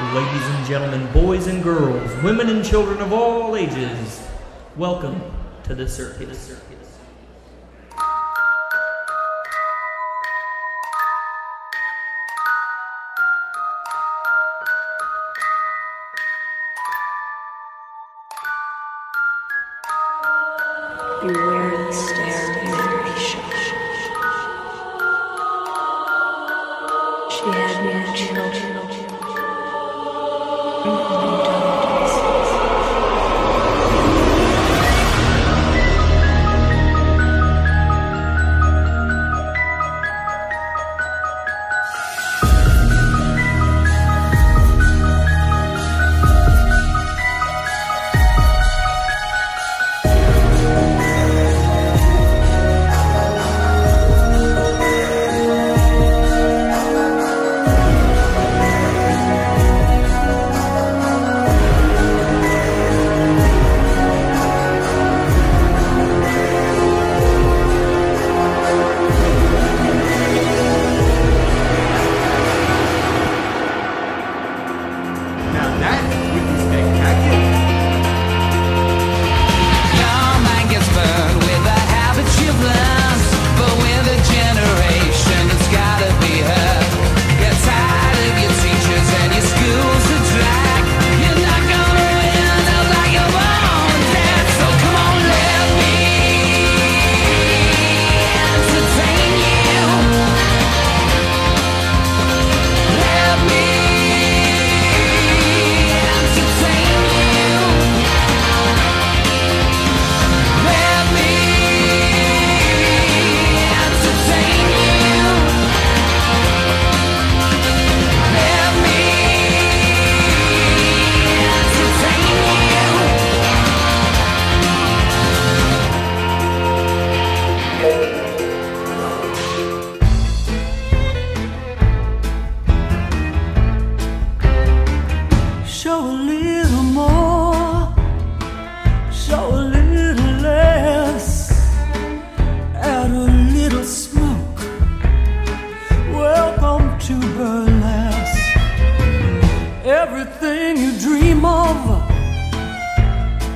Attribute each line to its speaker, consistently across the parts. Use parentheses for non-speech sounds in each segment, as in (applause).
Speaker 1: Ladies and gentlemen, boys and girls, women and children of all ages, welcome to the circus.
Speaker 2: Beware the stare
Speaker 3: of
Speaker 4: Shaw.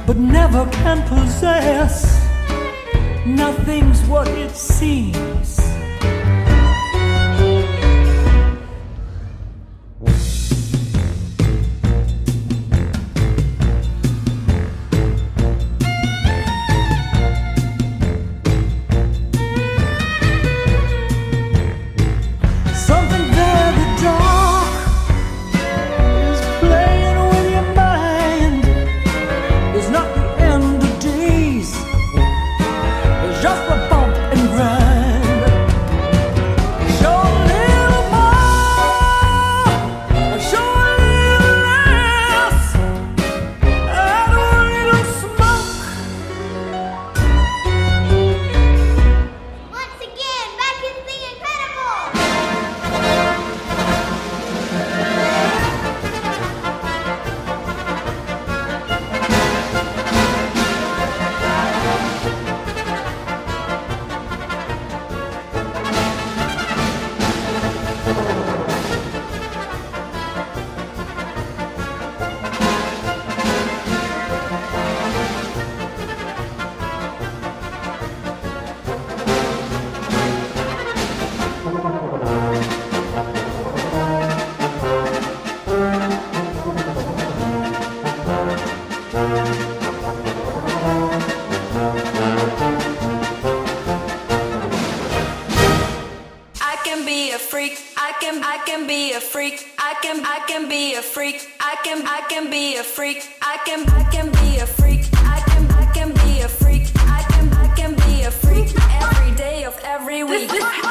Speaker 4: but never can possess. Nothing's what it seems.
Speaker 5: can be a freak. I can, I can be a freak. I can, I can be a freak. I can, I can be a freak. I can, I can be a freak. I can, I can be a freak every day of every week. (laughs)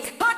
Speaker 6: Wake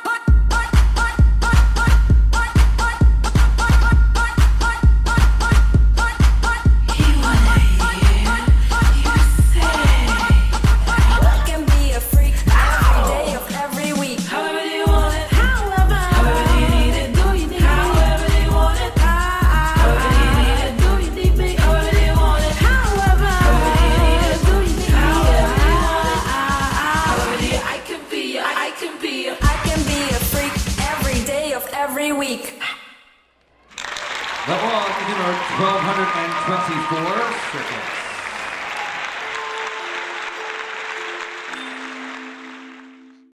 Speaker 6: Number 1224, Circus